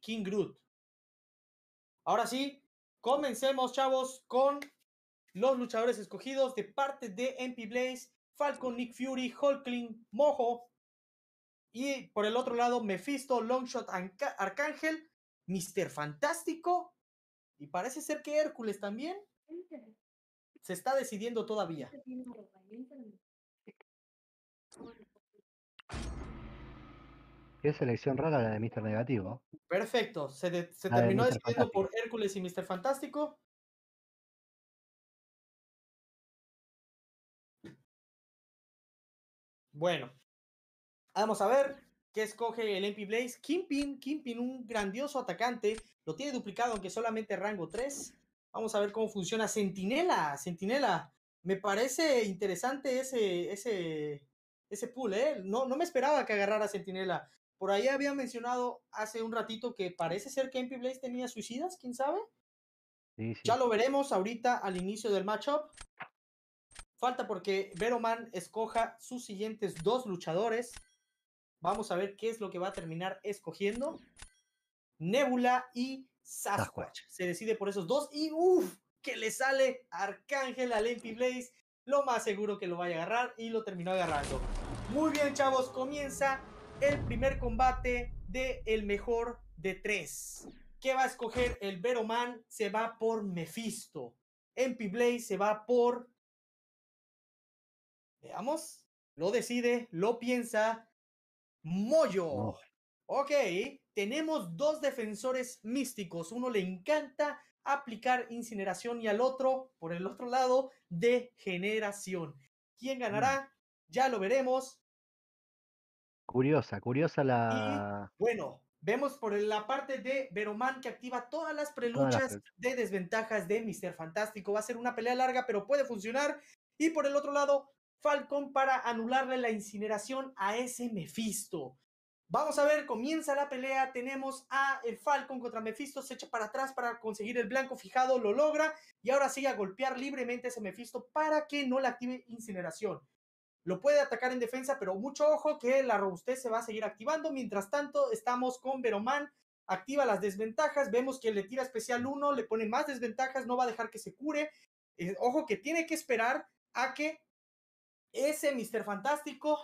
King Groot. Ahora sí, comencemos, chavos, con los luchadores escogidos de parte de MP Blaze, Falcon, Nick Fury, Hulkling, Mojo. Y por el otro lado, Mephisto, Longshot, Arcángel, Mr. Fantástico. Y parece ser que Hércules también. Se está decidiendo todavía. Qué selección rara la de Mr. Negativo. Perfecto. Se, terminó decidiendo por Hércules y Mr. Fantástico. Bueno, vamos a ver qué escoge el MP Blaze. Kimpin, Kimpin, un grandioso atacante. Lo tiene duplicado, aunque solamente rango 3. Vamos a ver cómo funciona. Sentinela, Sentinela. Me parece interesante ese, ese, ese pool, ¿eh? No, no me esperaba que agarrara Sentinela. Por ahí había mencionado hace un ratito que parece ser que MP Blaze tenía suicidas, ¿quién sabe? Ya lo veremos ahorita al inicio del matchup. Falta porque Veroman escoja sus siguientes dos luchadores. Vamos a ver qué es lo que va a terminar escogiendo. Nebula y Sasquatch. Se decide por esos dos y uff, que le sale Arcángel al MP Blaze. Lo más seguro que lo vaya a agarrar y lo terminó agarrando. Muy bien, chavos, comienza el primer combate de el mejor de tres. ¿Qué va a escoger el Veroman? Se va por Mephisto. MP Blaze se va por Veamos. Lo decide, lo piensa. Moyo. Ok, tenemos dos defensores místicos. Uno le encanta aplicar incineración y al otro, por el otro lado, degeneración. ¿Quién ganará? Ya lo veremos. Curiosa, curiosa la. bueno, vemos por la parte de Veroman que activa todas las preluchas de desventajas de Mr. Fantástico. Va a ser una pelea larga, pero puede funcionar. Y por el otro lado, Falcon para anularle la incineración a ese Mephisto. Vamos a ver, comienza la pelea. Tenemos a el Falcon contra Mephisto, se echa para atrás para conseguir el blanco fijado, lo logra y ahora sigue a golpear libremente a ese Mephisto para que no le active incineración. Lo puede atacar en defensa, pero mucho ojo que la robustez se va a seguir activando. Mientras tanto, estamos con Veroman. Activa las desventajas. Vemos que le tira especial 1, le pone más desventajas, no va a dejar que se cure. Eh, ojo que tiene que esperar a que ese Mr. Fantástico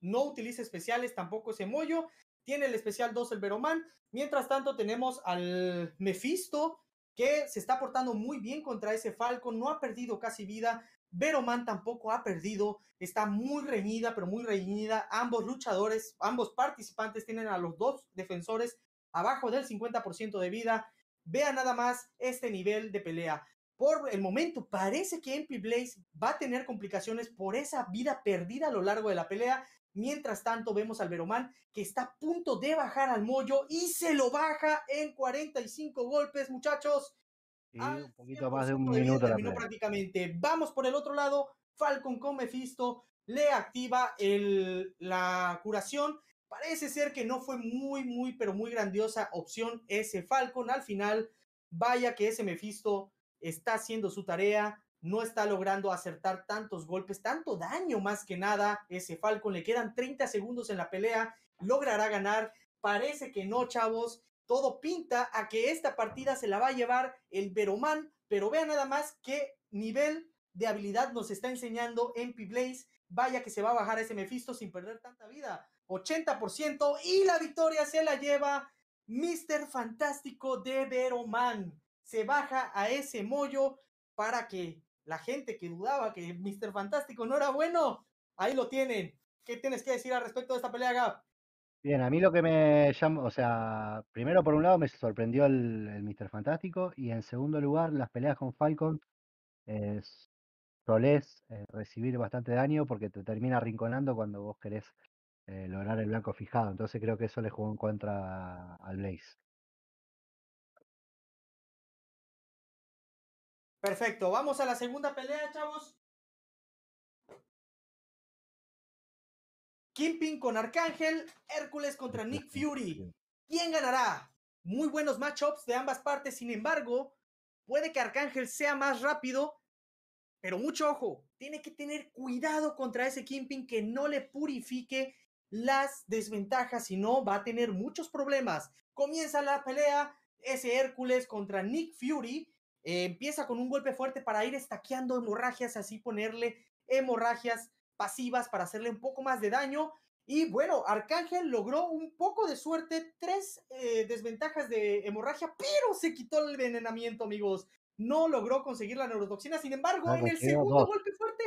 no utiliza especiales, tampoco ese Moyo. Tiene el especial 2 el Veroman. Mientras tanto tenemos al Mephisto que se está portando muy bien contra ese Falcon. No ha perdido casi vida. Veroman tampoco ha perdido. Está muy reñida, pero muy reñida. Ambos luchadores, ambos participantes tienen a los dos defensores abajo del 50% de vida. Vea nada más este nivel de pelea por el momento parece que MP Blaze va a tener complicaciones por esa vida perdida a lo largo de la pelea. Mientras tanto, vemos al Veroman que está a punto de bajar al mollo y se lo baja en 45 golpes, muchachos. Un poquito más de un minuto. Terminó prácticamente. Vamos por el otro lado. Falcon con Mephisto le activa el, la curación. Parece ser que no fue muy, muy, pero muy grandiosa opción ese Falcon. Al final, vaya que ese Mephisto está haciendo su tarea, no está logrando acertar tantos golpes, tanto daño más que nada. Ese Falcon le quedan 30 segundos en la pelea, logrará ganar. Parece que no, chavos. Todo pinta a que esta partida se la va a llevar el Veroman, pero vean nada más qué nivel de habilidad nos está enseñando MP Blaze. Vaya que se va a bajar ese Mephisto sin perder tanta vida. 80% y la victoria se la lleva Mr. Fantástico de Veroman se baja a ese mollo para que la gente que dudaba que Mr. Fantástico no era bueno, ahí lo tienen. ¿Qué tienes que decir al respecto de esta pelea, Gab? Bien, a mí lo que me llama, o sea, primero por un lado me sorprendió el, Mr. Fantástico y en segundo lugar las peleas con Falcon es, solés eh, recibir bastante daño porque te termina arrinconando cuando vos querés eh, lograr el blanco fijado. Entonces creo que eso le jugó en contra al Blaze. Perfecto, vamos a la segunda pelea, chavos. Kimping con Arcángel, Hércules contra Nick Fury. ¿Quién ganará? Muy buenos matchups de ambas partes, sin embargo, puede que Arcángel sea más rápido, pero mucho ojo, tiene que tener cuidado contra ese Kimping que no le purifique las desventajas, si no, va a tener muchos problemas. Comienza la pelea, ese Hércules contra Nick Fury. Eh, empieza con un golpe fuerte para ir estaqueando hemorragias, así ponerle hemorragias pasivas para hacerle un poco más de daño. Y bueno, Arcángel logró un poco de suerte, tres eh, desventajas de hemorragia, pero se quitó el envenenamiento, amigos. No logró conseguir la neurotoxina. Sin embargo, en el segundo golpe fuerte,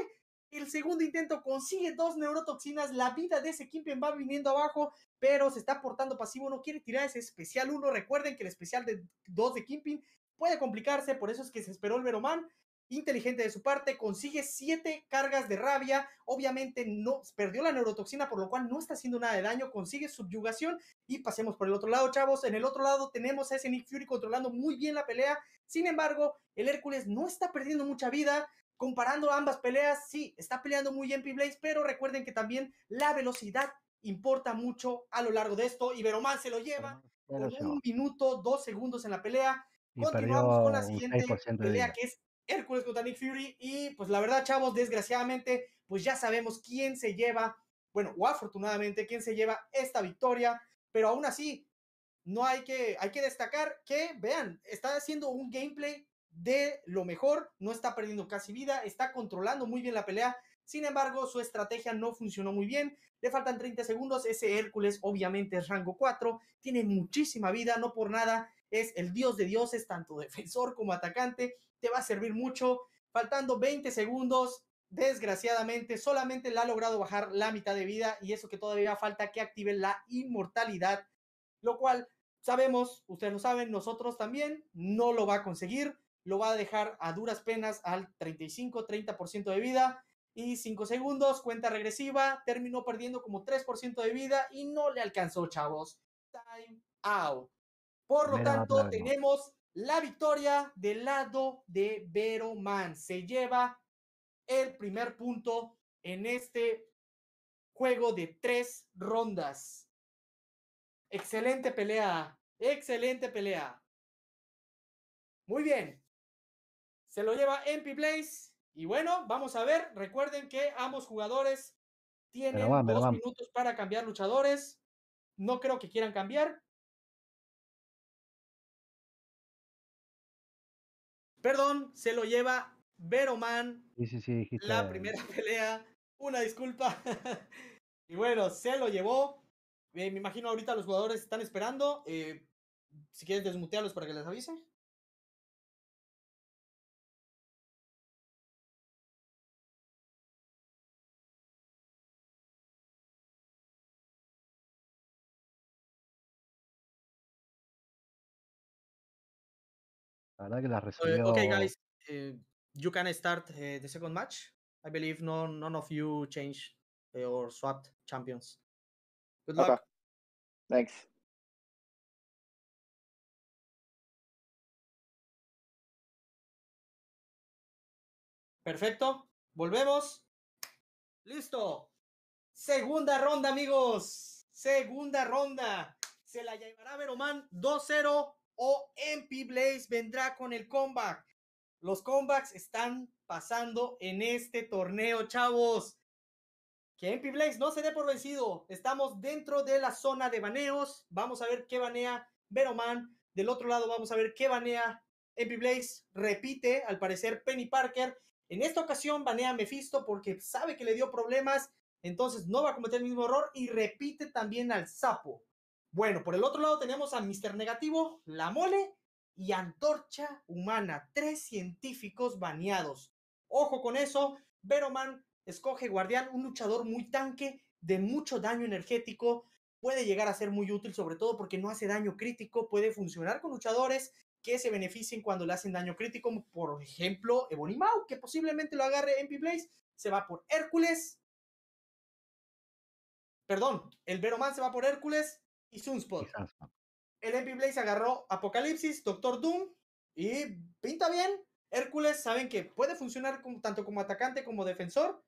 el segundo intento consigue dos neurotoxinas. La vida de ese Kimpin va viniendo abajo, pero se está portando pasivo. No quiere tirar ese especial 1. Recuerden que el especial de 2 de Kimpin puede complicarse. Por eso es que se esperó el Veroman. Inteligente de su parte, consigue siete cargas de rabia. Obviamente no perdió la neurotoxina, por lo cual no está haciendo nada de daño. Consigue subyugación. Y pasemos por el otro lado, chavos. En el otro lado tenemos a ese Nick Fury controlando muy bien la pelea. Sin embargo, el Hércules no está perdiendo mucha vida comparando ambas peleas, sí, está peleando muy bien P-Blaze, pero recuerden que también la velocidad importa mucho a lo largo de esto. Y Veroman se lo lleva con un minuto, dos segundos en la pelea. Continuamos con la siguiente pelea que es Hércules contra Nick Fury. Y pues la verdad, chavos, desgraciadamente, pues ya sabemos quién se lleva, bueno, o afortunadamente, quién se lleva esta victoria. Pero aún así, no hay que, hay que destacar que, vean, está haciendo un gameplay de lo mejor, no está perdiendo casi vida, está controlando muy bien la pelea. Sin embargo, su estrategia no funcionó muy bien. Le faltan 30 segundos. Ese Hércules obviamente es rango 4. Tiene muchísima vida, no por nada. Es el dios de dioses, tanto defensor como atacante. Te va a servir mucho. Faltando 20 segundos. Desgraciadamente, solamente le ha logrado bajar la mitad de vida. Y eso que todavía falta que active la inmortalidad. Lo cual sabemos, ustedes lo saben, nosotros también no lo va a conseguir lo va a dejar a duras penas al 35-30% de vida y 5 segundos, cuenta regresiva, terminó perdiendo como 3% de vida y no le alcanzó, chavos. Time out. Por lo tanto, tenemos la victoria del lado de Vero Man. Se lleva el primer punto en este juego de tres rondas. Excelente pelea, excelente pelea. Muy bien, se lo lleva MP Place. Y bueno, vamos a ver. Recuerden que ambos jugadores tienen dos minutos para cambiar luchadores. No creo que quieran cambiar. Perdón, se lo lleva Veroman. Sí, sí, sí, La primera pelea. Una disculpa. y bueno, se lo llevó. Eh, me imagino ahorita los jugadores están esperando. Eh, si quieres desmutearlos para que les avise. La verdad que la resolvió. okay, guys, uh, you can start uh, the second match. I believe no, none of you changed uh, or swapped champions. Good luck. Okay. Thanks. Perfecto. Volvemos. Listo. Segunda ronda, amigos. Segunda ronda. Se la llevará Veroman 2-0 o MP Blaze vendrá con el comeback. Los comebacks están pasando en este torneo, chavos. Que MP Blaze no se dé por vencido. Estamos dentro de la zona de baneos. Vamos a ver qué banea Veroman. Del otro lado vamos a ver qué banea MP Blaze. Repite, al parecer, Penny Parker. En esta ocasión banea Mephisto porque sabe que le dio problemas. Entonces no va a cometer el mismo error. Y repite también al Sapo. Bueno, por el otro lado tenemos a Mr. Negativo, La Mole y Antorcha Humana, tres científicos baneados. Ojo con eso, Veroman escoge Guardián, un luchador muy tanque, de mucho daño energético, puede llegar a ser muy útil, sobre todo porque no hace daño crítico, puede funcionar con luchadores que se beneficien cuando le hacen daño crítico, por ejemplo Ebony Mau, que posiblemente lo agarre MP Blaze, se va por Hércules. Perdón, el Veroman se va por Hércules, y Sunspot. El MP Blaze agarró Apocalipsis, Doctor Doom y pinta bien. Hércules, saben que puede funcionar tanto como atacante como defensor.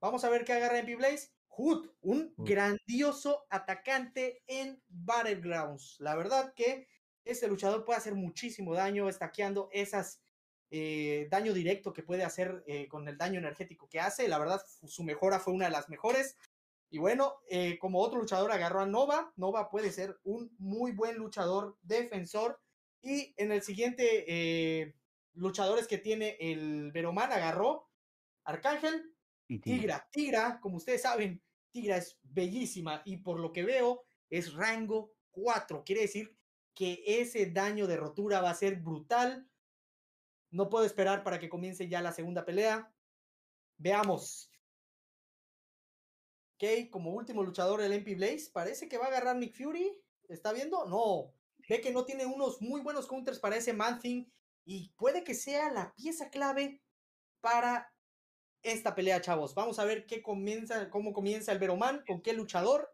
Vamos a ver qué agarra MP Blaze. Hood, un grandioso atacante en Battlegrounds. La verdad que este luchador puede hacer muchísimo daño, estaqueando esas eh, daño directo que puede hacer eh, con el daño energético que hace. La verdad, su mejora fue una de las mejores. Y bueno, eh, como otro luchador agarró a Nova, Nova puede ser un muy buen luchador defensor. Y en el siguiente eh, luchadores que tiene el Veroman agarró Arcángel y Tigra. Tigra, como ustedes saben, Tigra es bellísima y por lo que veo es rango 4. Quiere decir que ese daño de rotura va a ser brutal. No puedo esperar para que comience ya la segunda pelea. Veamos. Ok, como último luchador el MP Blaze, parece que va a agarrar Nick Fury. ¿Está viendo? No. Ve que no tiene unos muy buenos counters para ese Man Thing y puede que sea la pieza clave para esta pelea, chavos. Vamos a ver qué comienza, cómo comienza el Veroman, con qué luchador.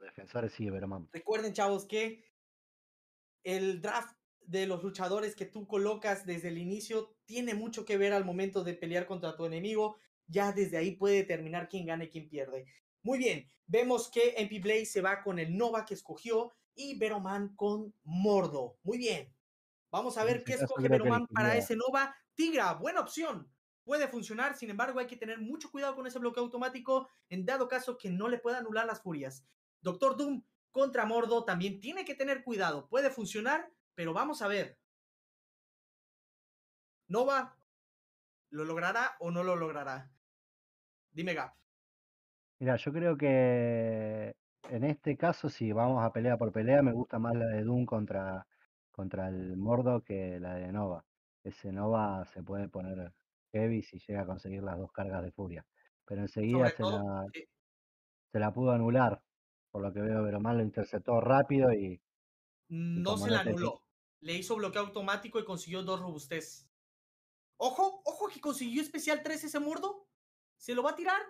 Defensores sí, Veroman. Recuerden, chavos, que el draft de los luchadores que tú colocas desde el inicio tiene mucho que ver al momento de pelear contra tu enemigo. Ya desde ahí puede determinar quién gana y quién pierde. Muy bien, vemos que MP Blaze se va con el Nova que escogió y Veroman con Mordo. Muy bien. Vamos a ver qué escoge Veroman para ese Nova. Tigra, buena opción. Puede funcionar, sin embargo, hay que tener mucho cuidado con ese bloqueo automático en dado caso que no le pueda anular las furias. Doctor Doom contra Mordo también tiene que tener cuidado. Puede funcionar, pero vamos a ver. Nova, ¿lo logrará o no lo logrará? Dime, Gap. Mira, yo creo que en este caso, si vamos a pelea por pelea, me gusta más la de Doom contra, contra el Mordo que la de Nova. Ese Nova se puede poner heavy si llega a conseguir las dos cargas de furia. Pero enseguida se la, se la pudo anular. Por lo que veo, pero mal lo interceptó rápido y. No se la anuló. Le hizo bloqueo automático y consiguió dos robustez. Ojo, ojo que consiguió especial 3 ese mordo. ¿Se lo va a tirar?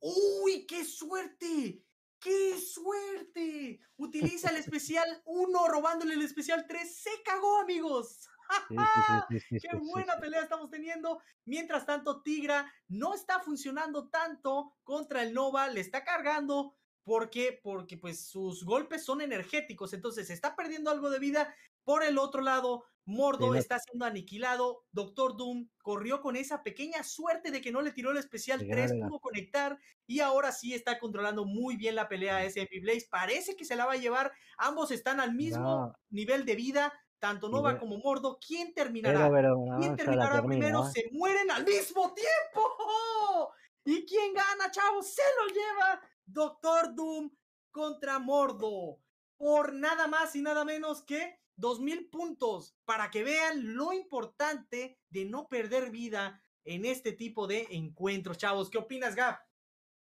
¡Uy, qué suerte! ¡Qué suerte! Utiliza el especial 1 robándole el especial 3. Se cagó, amigos. ¡Qué buena pelea estamos teniendo! Mientras tanto, Tigra no está funcionando tanto contra el Nova, le está cargando. ¿Por qué? Porque pues sus golpes son energéticos, entonces está perdiendo algo de vida. Por el otro lado, Mordo está siendo aniquilado. Doctor Doom corrió con esa pequeña suerte de que no le tiró el especial 3, pudo conectar y ahora sí está controlando muy bien la pelea a ese Blaze. Parece que se la va a llevar. Ambos están al mismo nivel de vida, tanto Nova como Mordo. ¿Quién terminará? ¿Quién terminará primero? ¿eh? Se mueren al mismo tiempo. ¿Y quién gana, chavos? Se lo lleva Doctor Doom contra Mordo. Por nada más y nada menos que 2000 puntos para que vean lo importante de no perder vida en este tipo de encuentros, chavos. ¿Qué opinas, Gap?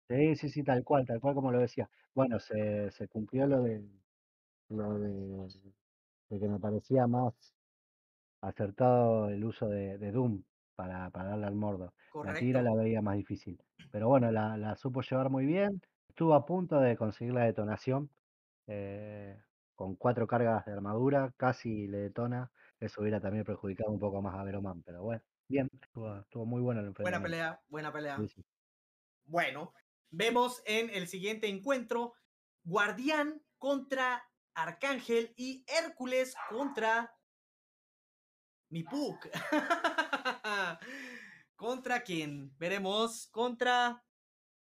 Sí, sí, sí, tal cual, tal cual como lo decía. Bueno, se, se cumplió lo de, lo de, que me parecía más acertado el uso de, Doom para, para, darle al mordo. La tira la veía más difícil. Pero bueno, la, la, supo llevar muy bien. Estuvo a punto de conseguir la detonación. Eh, con cuatro cargas de armadura, casi le detona. Eso hubiera también perjudicado un poco más a Veroman, pero bueno, bien, estuvo, muy bueno el enfrentamiento. Buena pelea, buena pelea. Bueno, vemos en el siguiente encuentro Guardián contra Arcángel y Hércules contra mi Puck. ¿Contra quién? Veremos. Contra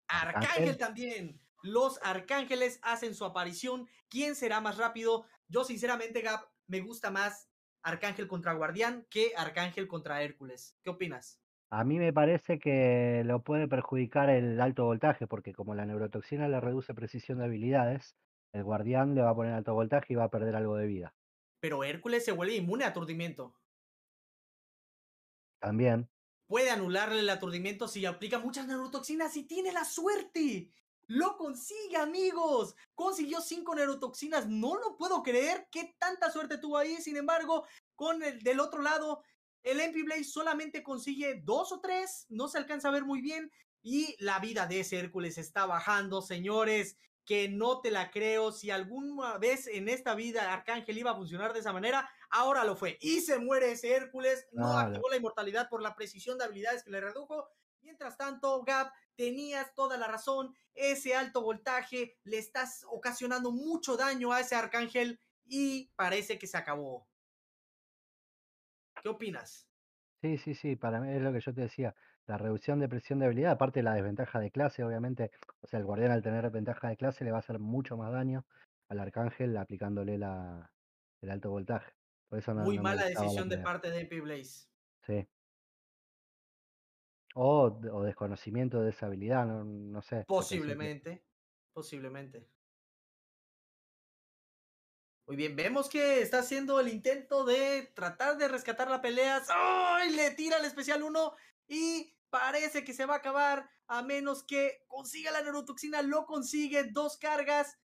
Arcángel también. Los arcángeles hacen su aparición. ¿Quién será más rápido? Yo sinceramente, Gab, me gusta más Arcángel contra Guardián que Arcángel contra Hércules. ¿Qué opinas? A mí me parece que lo puede perjudicar el alto voltaje, porque como la neurotoxina le reduce precisión de habilidades, el guardián le va a poner alto voltaje y va a perder algo de vida. Pero Hércules se vuelve inmune a aturdimiento. También. Puede anularle el aturdimiento si aplica muchas neurotoxinas y tiene la suerte lo consigue, amigos. Consiguió cinco neurotoxinas. No lo puedo creer. Qué tanta suerte tuvo ahí. Sin embargo, con el del otro lado, el MP Blaze solamente consigue dos o tres. No se alcanza a ver muy bien. Y la vida de ese Hércules está bajando, señores. Que no te la creo. Si alguna vez en esta vida Arcángel iba a funcionar de esa manera, ahora lo fue. Y se muere ese Hércules. No activó la inmortalidad por la precisión de habilidades que le redujo. Mientras tanto, Gap, tenías toda la razón. Ese alto voltaje le estás ocasionando mucho daño a ese arcángel y parece que se acabó. ¿Qué opinas? Sí, sí, sí, para mí es lo que yo te decía, la reducción de presión de habilidad, aparte de la desventaja de clase, obviamente, o sea, el guardián al tener ventaja de clase le va a hacer mucho más daño al arcángel aplicándole la, el alto voltaje. Por eso no, Muy no mala decisión de parte de MP Blaze. Sí. O, o desconocimiento de esa habilidad, no, no sé. Posiblemente, posiblemente. Muy bien, vemos que está haciendo el intento de tratar de rescatar la pelea. ¡Ay! Le tira el especial 1 y parece que se va a acabar a menos que consiga la neurotoxina. Lo consigue, dos cargas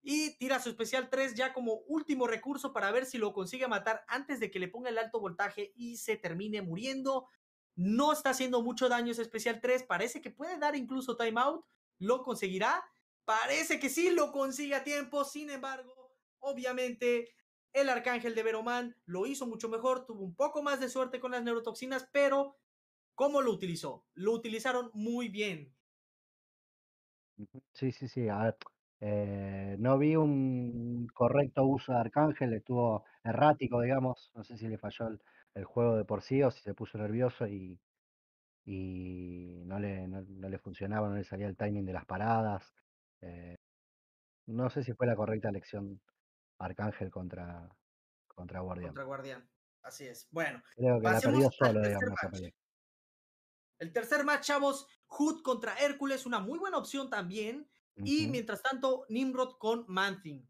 y tira su especial 3 ya como último recurso para ver si lo consigue matar antes de que le ponga el alto voltaje y se termine muriendo. No está haciendo mucho daño ese especial 3. Parece que puede dar incluso timeout. ¿Lo conseguirá? Parece que sí lo consigue a tiempo. Sin embargo, obviamente, el arcángel de Veromán lo hizo mucho mejor. Tuvo un poco más de suerte con las neurotoxinas, pero ¿cómo lo utilizó? Lo utilizaron muy bien. Sí, sí, sí. A ver, eh, no vi un correcto uso de Arcángel, estuvo errático, digamos. No sé si le falló el, el juego de por sí o si se puso nervioso y, y no, le, no, no le funcionaba, no le salía el timing de las paradas. Eh, no sé si fue la correcta elección Arcángel contra, contra Guardián. Contra Guardián. Así es. Bueno, Creo que la perdió solo, digamos, esa match. pelea. El tercer match, chavos, Hood contra Hércules, una muy buena opción también. Y mientras tanto, Nimrod con Manthing.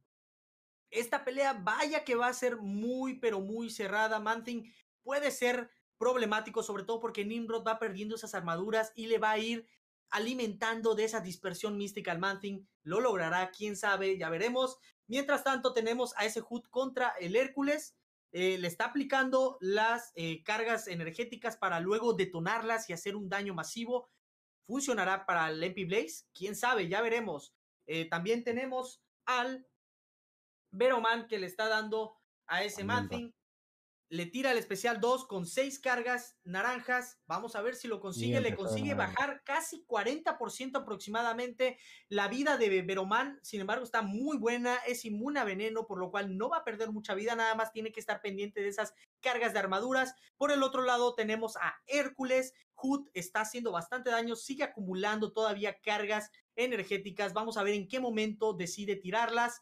Esta pelea, vaya que va a ser muy, pero muy cerrada. Manthing puede ser problemático, sobre todo porque Nimrod va perdiendo esas armaduras y le va a ir alimentando de esa dispersión mística al Manthing. Lo logrará, quién sabe, ya veremos. Mientras tanto, tenemos a ese Hood contra el Hércules. Eh, le está aplicando las eh, cargas energéticas para luego detonarlas y hacer un daño masivo. ¿Funcionará para el MP Blaze? ¿Quién sabe? Ya veremos. Eh, también tenemos al Veroman que le está dando a ese. Manthing. Le tira el especial 2 con 6 cargas naranjas. Vamos a ver si lo consigue. Le consigue bajar casi 40% aproximadamente la vida de Veroman. Sin embargo, está muy buena. Es inmune a veneno, por lo cual no va a perder mucha vida. Nada más tiene que estar pendiente de esas cargas de armaduras. Por el otro lado, tenemos a Hércules. Hood está haciendo bastante daño. Sigue acumulando todavía cargas energéticas. Vamos a ver en qué momento decide tirarlas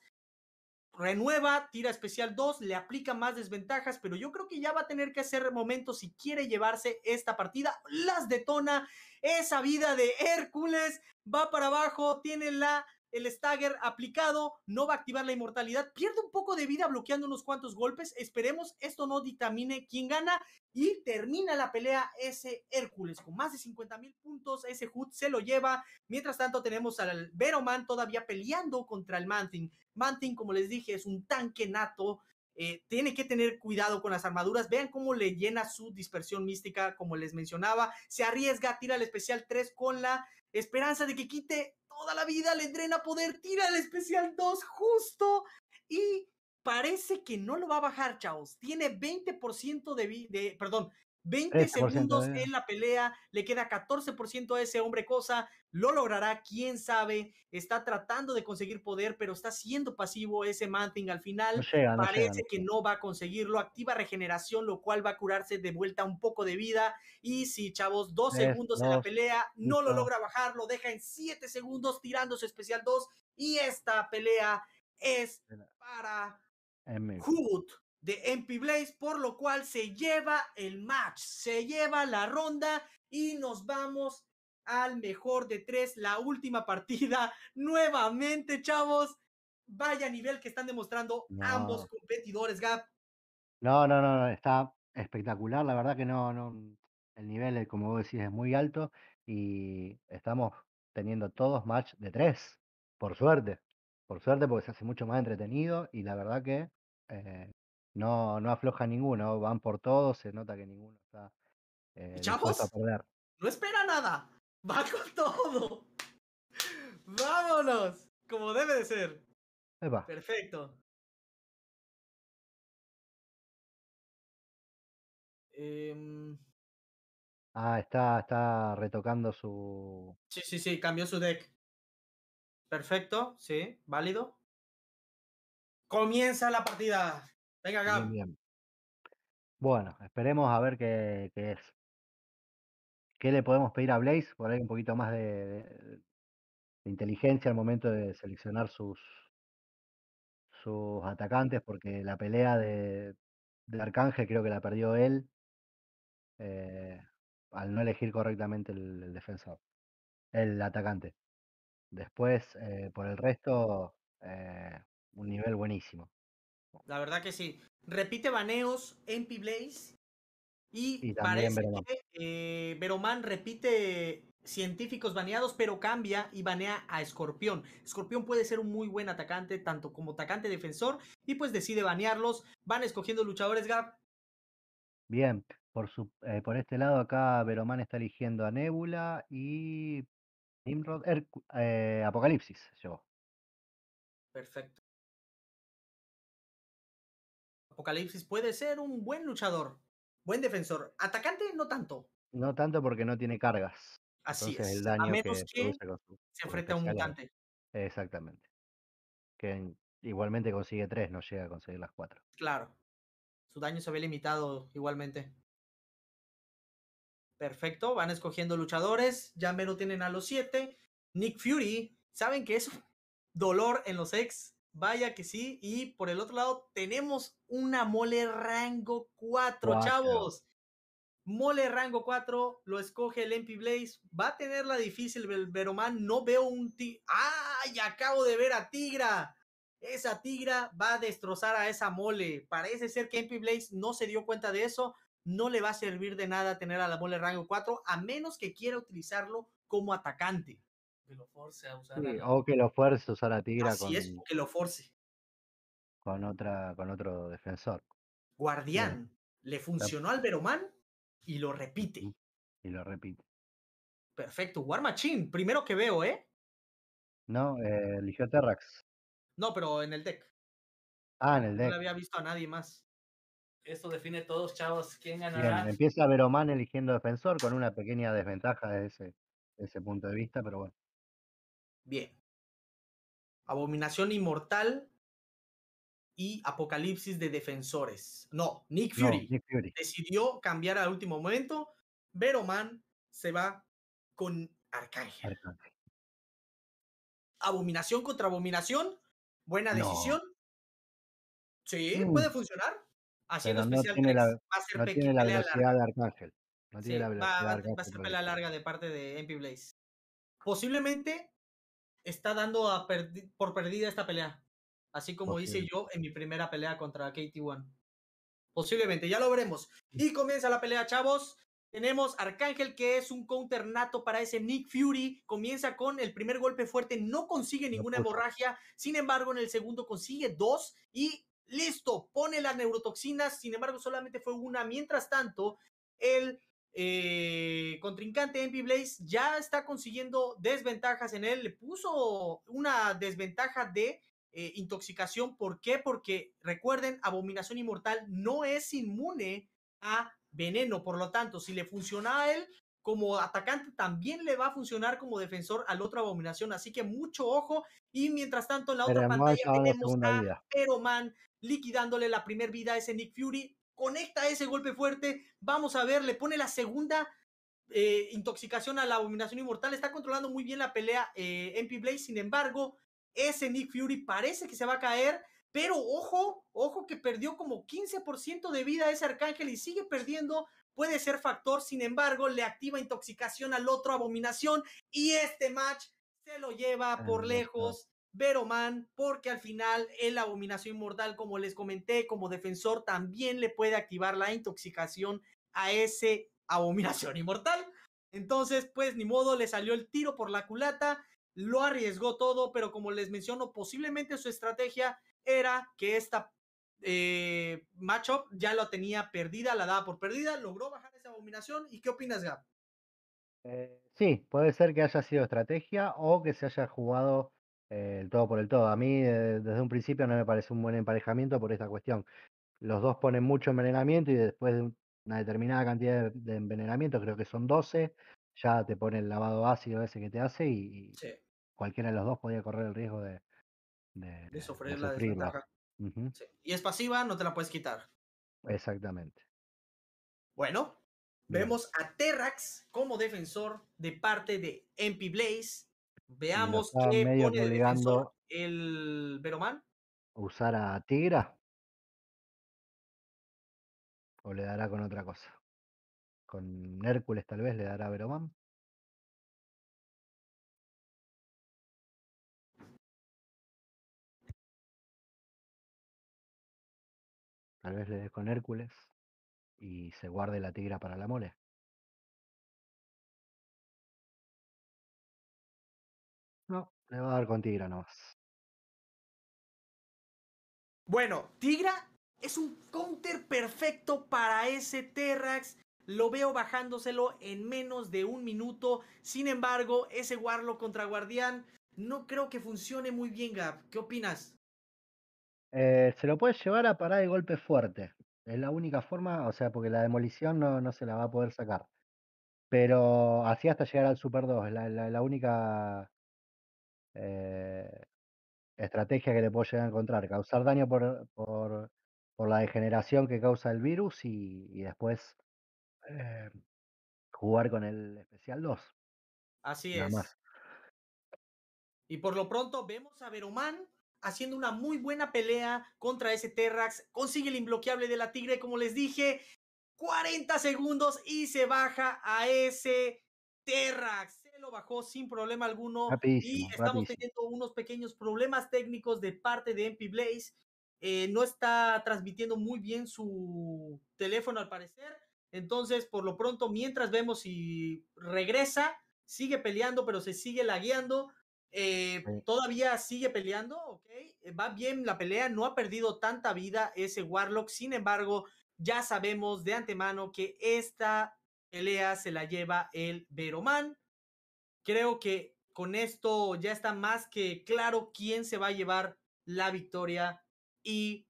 renueva, tira especial 2, le aplica más desventajas, pero yo creo que ya va a tener que hacer momentos si quiere llevarse esta partida. Las detona, esa vida de Hércules va para abajo, tiene la el stagger aplicado, no va a activar la inmortalidad, pierde un poco de vida bloqueando unos cuantos golpes. Esperemos esto no dictamine quién gana y termina la pelea ese Hércules con más de 50 mil puntos. Ese Hood se lo lleva. Mientras tanto, tenemos al Veroman todavía peleando contra el Manting. Manting, como les dije, es un tanque nato. Eh, tiene que tener cuidado con las armaduras. Vean cómo le llena su dispersión mística, como les mencionaba. Se arriesga, tira el especial 3 con la esperanza de que quite toda la vida, le drena poder, tira el especial 2 justo y parece que no lo va a bajar, chavos. Tiene 20% de, vi- de perdón, 20 13% segundos en la pelea, le queda 14% a ese hombre cosa, lo logrará, quién sabe, está tratando de conseguir poder, pero está siendo pasivo ese Manting al final. No llega, no Parece llega. que no va a conseguirlo. Activa regeneración, lo cual va a curarse de vuelta un poco de vida. Y si, chavos, dos Tres, segundos en la pelea, no lo logra bajar, lo deja en siete segundos tirando su especial 2. Y esta pelea es para Hood de MP Blaze, por lo cual se lleva el match, se lleva la ronda y nos vamos al mejor de tres, la última partida. Nuevamente, chavos, vaya nivel que están demostrando No. ambos competidores, Gap. No, no, no, no, está espectacular, la verdad que no, no, el nivel, eh, como vos decís, es muy alto y estamos teniendo todos match de tres, por suerte, por suerte porque se hace mucho más entretenido y la verdad que eh, no, no afloja ninguno, van por todos, se nota que ninguno está eh, dispuesto a Chavos, perder. no espera nada, va con todo. Vámonos, como debe de ser. Epa, Perfecto. Em, ah, está, está retocando su... sí, sí, sí, cambió su deck. Perfecto, sí, válido. Comienza la partida. Venga, Bien, Gab. bien. Bueno, esperemos a ver qué, qué es. ¿Qué le podemos pedir a Blaze? Por ahí un poquito más de, de- de inteligencia al momento de seleccionar sus, sus atacantes, porque la pelea de, de Arcángel creo que la perdió él eh, al no elegir correctamente el, el defensor, el atacante. Después, eh, por el resto, eh, un nivel buenísimo. La verdad que sí. Repite baneos en Blaze y, parece Veroman. que eh, Veroman repite científicos baneados, pero cambia y banea a Escorpión. Escorpión puede ser un muy buen atacante, tanto como atacante defensor, y pues decide banearlos. Van escogiendo luchadores, Gab. Bien, por, su, eh, por este lado acá Veroman está eligiendo a Nebula y Nimrod, eh, Apocalipsis llevó. Perfecto. Apocalipsis puede ser un buen luchador, buen defensor. Atacante, no tanto. No tanto porque no tiene cargas. Así Entonces es. el A menos que su, se sus enfrente a un mutante. Exactamente. Que en- igualmente consigue tres, no llega a conseguir las cuatro. Claro. Su daño se ve limitado igualmente. Perfecto, van escogiendo luchadores. Ya mero tienen a los siete. Nick Fury, saben que es dolor en los ex. Vaya que sí. Y por el otro lado, tenemos una mole rango 4, Cuatro. chavos. Mole rango 4, lo escoge el MP Blaze. Va a tener la difícil el Veroman. No veo un ti. ¡Ay! Acabo de ver a Tigra. Esa Tigra va a destrozar a esa mole. Parece ser que MP Blaze no se dio cuenta de eso. No le va a servir de nada tener a la mole rango 4, a menos que quiera utilizarlo como atacante. Que lo force a usar. Sí, a la- o que lo fuerce a usar a Tigra Así con, es, que lo force. con, otra, con otro defensor. Guardián. Le funcionó al Veroman y lo repite. Y lo repite. Perfecto. War Machine, primero que veo, ¿eh? No, eh, eligió Terrax. No, pero en el deck. Ah, en el No le deck. había visto a nadie más. Esto define todos, chavos, quién Bien, ganará. empieza Veroman eligiendo defensor con una pequeña desventaja desde ese, desde ese punto de vista, pero bueno. Bien. Abominación Inmortal y Apocalipsis de Defensores. No, Nick No, Fury Nick Fury. decidió cambiar al último momento. Veroman se va con Arcángel. Arcángel. Abominación contra Abominación. Buena No. decisión. Sí, Mm. puede funcionar. Haciendo no especial tiene la- va a ser No tiene la velocidad larga. de Arcángel. No Sí, tiene la va, velocidad va- de va a ser pelea larga de parte de MP Blaze. Posiblemente está dando a perdi- por perdida esta pelea. Así como hice yo en mi primera pelea contra KT1. Posiblemente, ya lo veremos. Y comienza la pelea, chavos. Tenemos Arcángel, que es un counter nato para ese Nick Fury. Comienza con el primer golpe fuerte, no consigue ninguna hemorragia. Sin embargo, en el segundo consigue dos y listo, pone las neurotoxinas. Sin embargo, solamente fue una. Mientras tanto, el eh, contrincante MP Blaze ya está consiguiendo desventajas en él. Le puso una desventaja de eh, intoxicación. ¿Por qué? Porque recuerden, Abominación Inmortal no es inmune a veneno. Por lo tanto, si le funciona a él como atacante, también le va a funcionar como defensor al otro Abominación. Así que mucho ojo. Y mientras tanto, en la otra pantalla tenemos a vida. Pero Man liquidándole la primer vida a ese Nick Fury. Conecta ese golpe fuerte. Vamos a ver, le pone la segunda eh, intoxicación a la abominación inmortal. Está controlando muy bien la pelea eh, MP Blaze. Sin embargo, ese Nick Fury parece que se va a caer. Pero ojo, ojo que perdió como 15% de vida ese arcángel y sigue perdiendo. Puede ser factor, sin embargo, le activa intoxicación al otro abominación. Y este match se lo lleva por lejos Veroman, porque al final el abominación inmortal, como les comenté, como defensor, también le puede activar la intoxicación a ese abominación inmortal. Entonces, pues ni modo, le salió el tiro por la culata, lo arriesgó todo, pero como les menciono, posiblemente su estrategia era que esta eh, matchup ya lo tenía perdida, la daba por perdida, logró bajar esa abominación. ¿Y qué opinas, Gab? Eh, sí, puede ser que haya sido estrategia o que se haya jugado eh, el todo por el todo. A mí eh, desde un principio no me parece un buen emparejamiento por esta cuestión. Los dos ponen mucho envenenamiento y después de un- una determinada cantidad de, de envenenamiento, creo que son 12, ya te pone el lavado ácido ese que te hace y, y Sí, cualquiera de los dos podía correr el riesgo de, de- de sufrir la desventaja. Sí. Y es pasiva, no te la puedes quitar. Exactamente. Bueno, Bien. vemos a Terrax como defensor de parte de MP Blaze. Veamos qué medio pone de el Veroman. a usar a Tigra. ¿O le dará con otra cosa? Con Hércules tal vez le dará a Veromán. Tal vez le dé con Hércules y se guarde la tigra para la mole. Le va a dar con tigra nomás. Bueno, Tigra es un counter perfecto para ese Terrax. Lo veo bajándoselo en menos de un minuto. Sin embargo, ese Warlock contra Guardián no creo que funcione muy bien, Gab. ¿Qué opinas? Eh, se lo puede llevar a parar de golpe fuerte. Es la única forma, o sea, porque la demolición no, no se la va a poder sacar. Pero así hasta llegar al Super 2. Es la, la- la única eh, estrategia que le puedo llegar a encontrar. Causar daño por, por, por la degeneración que causa el virus y, y después eh, jugar con el especial 2. Así Nada es. más. Y por lo pronto vemos a Veroman haciendo una muy buena pelea contra ese Terrax. Consigue el imbloqueable de la Tigre, como les dije. 40 segundos y se baja a ese Terrax. Lo bajó sin problema alguno. y estamos rapidísimo. teniendo unos pequeños problemas técnicos de parte de MP Blaze. Eh, no está transmitiendo muy bien su teléfono al parecer. Entonces, por lo pronto, mientras vemos si regresa, sigue peleando, pero se sigue lagueando. Eh, Sí. Todavía sigue peleando, ¿ok? Eh, Va bien la pelea, no ha perdido tanta vida ese Warlock. Sin embargo, ya sabemos de antemano que esta pelea se la lleva el Veroman. Creo que con esto ya está más que claro quién se va a llevar la victoria y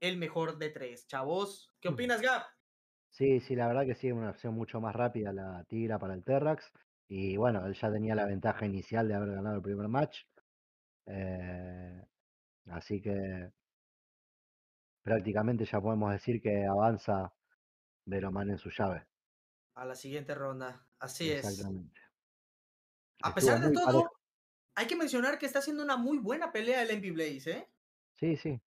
el mejor de tres. Chavos, ¿qué opinas, Gab? Sí, sí, la verdad que sí, una opción mucho más rápida la Tigra para el Terrax. Y bueno, él ya tenía la ventaja inicial de haber ganado el primer match. eh, así que prácticamente ya podemos decir que avanza Veroman en su llave. A la siguiente ronda. Así es. Exactamente. A pesar de todo, hay que mencionar que está haciendo una muy buena pelea el MP Blaze, ¿eh? Sí, sí.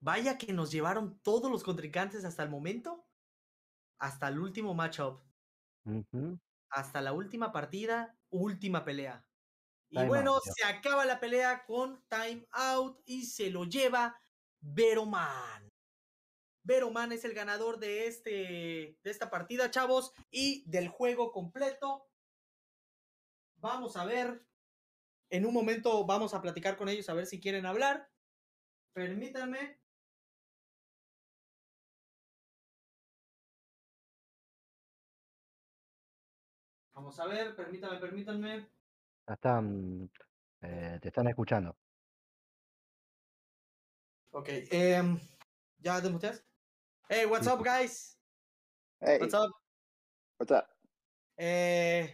Vaya que nos llevaron todos los contrincantes hasta el momento, hasta el último matchup, Ujú. hasta la última partida, última pelea. Y Time bueno, out, se acaba la pelea con time out y se lo lleva Veroman. Veroman es el ganador de, este, de esta partida, chavos, y del juego completo. Vamos a ver. En un momento vamos a platicar con ellos a ver si quieren hablar. Permítanme. Vamos a ver, permítanme. Ya están, eh, te están escuchando. Ok, em, ¿ya desmuteas? Hey, what's up, guys? Hey, What's up? what's up? Eh,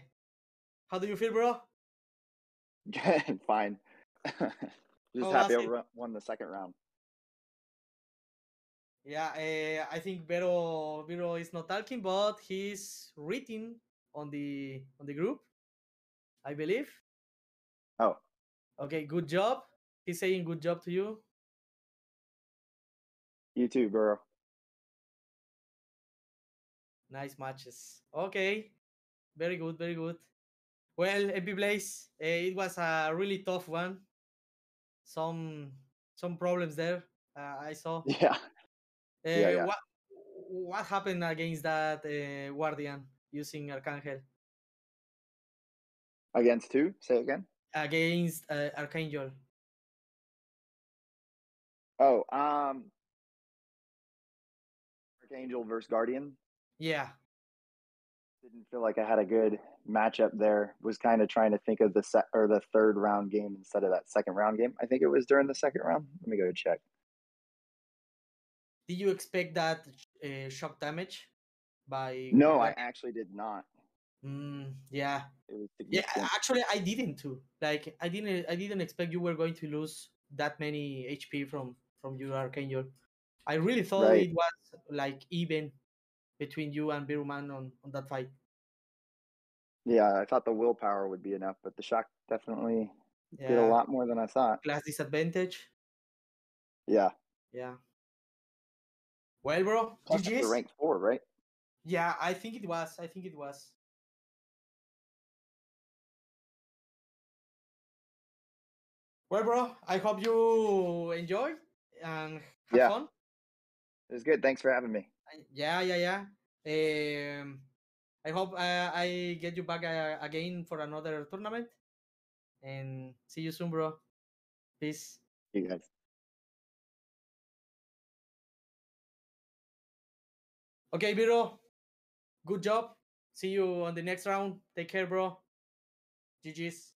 how do you feel, bro? Good, fine. Just How happy I it? won the second round. Yeah, uh, I think Vero Vero is not talking, but he's reading on the on the group, I believe. Oh, Okay, good job. He's saying good job to you. you too, bro. Nice matches. Okay, very good, very good. Well, MP Blaze, uh, it was a really tough one. Some some problems there. Uh, I saw. Yeah. Uh, Yeah, yeah. What what happened against that uh, Guardian using Archangel? Against two? Say again. against uh, Archangel. Oh, um, Archangel versus Guardian. Yeah, Didn't feel like I had a good matchup there. Was kind of trying to think of the set or the third round game instead of that second round game. I think it was during the second round. Let me go check. did you expect that uh, shock damage by? No, I actually did not. Mm, yeah, yeah. Actually, I didn't too. Like, I didn't. I didn't expect you were going to lose that many HP from from your Archangel. I really thought Right. it was like even between you and Biruman on, on that fight. Yeah, I thought the willpower would be enough, but the shock definitely did a lot more than I thought. class disadvantage. Yeah. Yeah. Well, bro, Plus, GG's. a four, right? Yeah, I think it was. I think it was. Well, bro, I hope you enjoy and have Yeah. fun. It was good. Thanks for having me. Yeah, yeah, yeah. Um, I hope uh, I get you back uh, again for another tournament. And see you soon, bro. Peace. You guys. Okay, Viro. Good job. See you on the next round. Take care, bro. GG's.